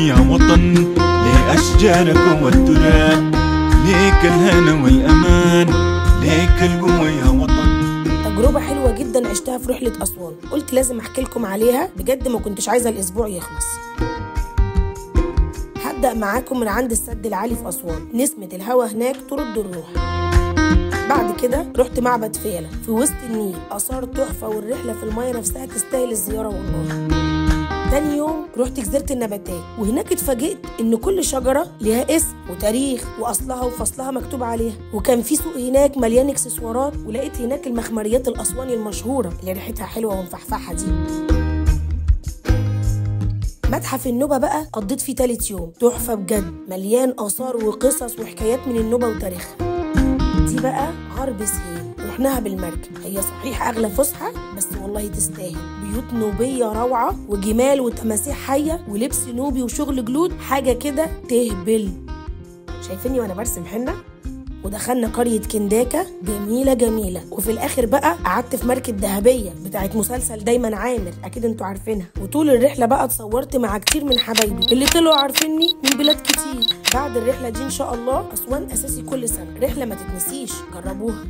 يا وطن لأشجارك والتراب ليك الهنا والأمان ليك القوة يا وطن. تجربة حلوة جدا عشتها في رحلة أسوان. قلت لازم أحكي لكم عليها بجد ما كنتش عايزة الأسبوع يخلص. هبدأ معاكم من عند السد العالي في أسوان. نسمة الهوا هناك ترد الروح. بعد كده رحت معبد فيلة في وسط النيل. آثار تحفة والرحلة في المية نفسها تستاهل الزيارة والله تاني يوم رحت جزيرة النباتات وهناك اتفاجئت إن كل شجرة ليها اسم وتاريخ وأصلها وفصلها مكتوب عليها. وكان في سوق هناك مليان إكسسوارات ولقيت هناك المخمريات الأسواني المشهورة اللي ريحتها حلوة ومفحفحة دي. متحف النوبة بقى قضيت فيه تالت يوم. تحفة بجد مليان آثار وقصص وحكايات من النوبة وتاريخها. دي بقى غرب سهيل. رحناها بالمركب. هي صحيح أغلى فسحة بس والله تستاهل. بيوت نوبية روعة وجمال وتماسيح حية ولبس نوبي وشغل جلود حاجة كده تهبل. شايفيني وأنا برسم حنة؟ ودخلنا قرية كنداكا جميلة جميلة. وفي الآخر بقى قعدت في مركب ذهبية بتاعت مسلسل دايما عامر أكيد أنتوا عارفينها. وطول الرحلة بقى اتصورت مع كتير من حبايبي اللي طلعوا عارفيني من بلاد كتير. بعد الرحلة دي إن شاء الله أسوان أساسي كل سنة. رحلة ما تتنسيش. جربوها.